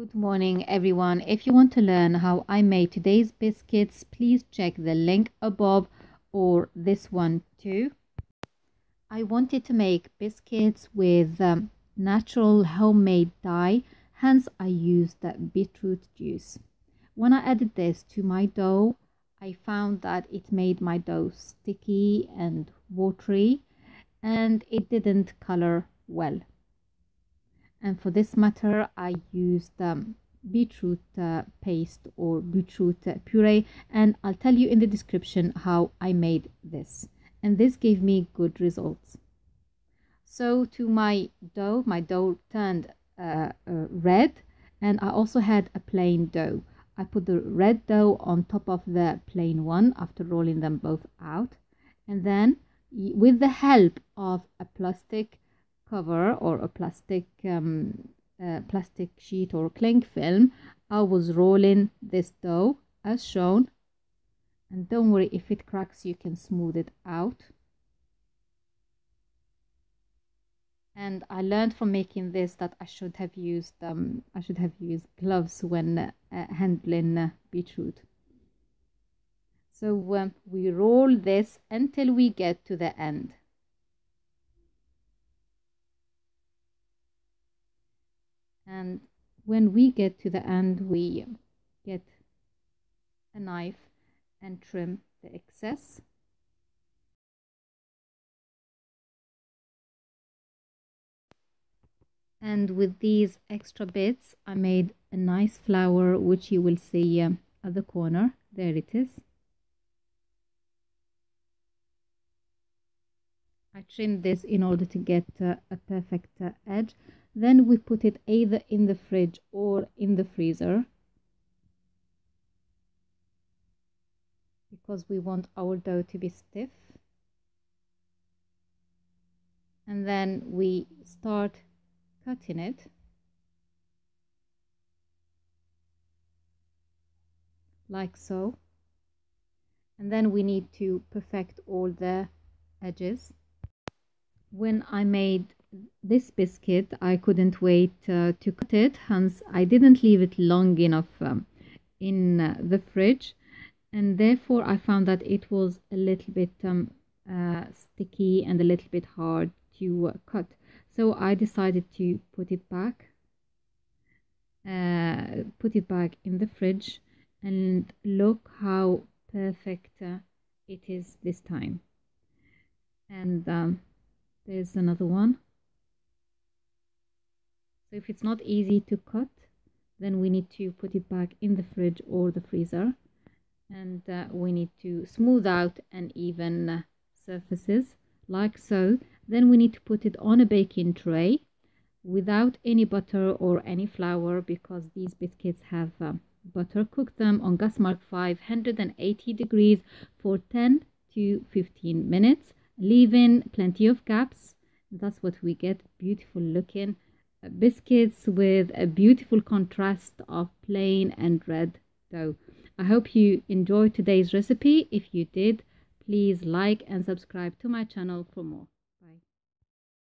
Good morning everyone. If you want to learn how I made today's biscuits, please check the link above or this one too. I wanted to make biscuits with um, natural homemade dye, hence I used the beetroot juice. When I added this to my dough, I found that it made my dough sticky and watery and it didn't color well and for this matter I used um, beetroot uh, paste or beetroot uh, puree. And I'll tell you in the description how I made this. And this gave me good results. So to my dough my dough turned uh, uh red. And I also had a plain dough. I put the red dough on top of the plain one after rolling them both out. And then with the help of a plastic cover or a plastic um, uh, plastic sheet or cling film I was rolling this dough as shown. And don't worry if it cracks you can smooth it out. And I learned from making this that I should have used um, I should have used gloves when uh, handling uh, beetroot. So um, we roll this until we get to the end and when we get to the end we get a knife and trim the excess. And with these extra bits I made a nice flower which you will see uh, at the corner. There it is. I trimmed this in order to get uh, a perfect uh, edge then we put it either in the fridge or in the freezer. Because we want our dough to be stiff. And then we start cutting it. Like so. And then we need to perfect all the edges. When I made this biscuit I couldn't wait uh, to cut it. Hence I didn't leave it long enough um, in uh, the fridge and therefore I found that it was a little bit um, uh, sticky and a little bit hard to uh, cut. So I decided to put it back uh, put it back in the fridge and look how perfect uh, it is this time. And um, there's another one so if it's not easy to cut then we need to put it back in the fridge or the freezer. And uh, we need to smooth out and even uh, surfaces. Like so then we need to put it on a baking tray without any butter or any flour because these biscuits have uh, butter cook them on gas mark 580 degrees for 10 to 15 minutes. Leaving plenty of gaps. That's what we get. Beautiful looking biscuits with a beautiful contrast of plain and red dough. I hope you enjoyed today's recipe. If you did, please like and subscribe to my channel for more.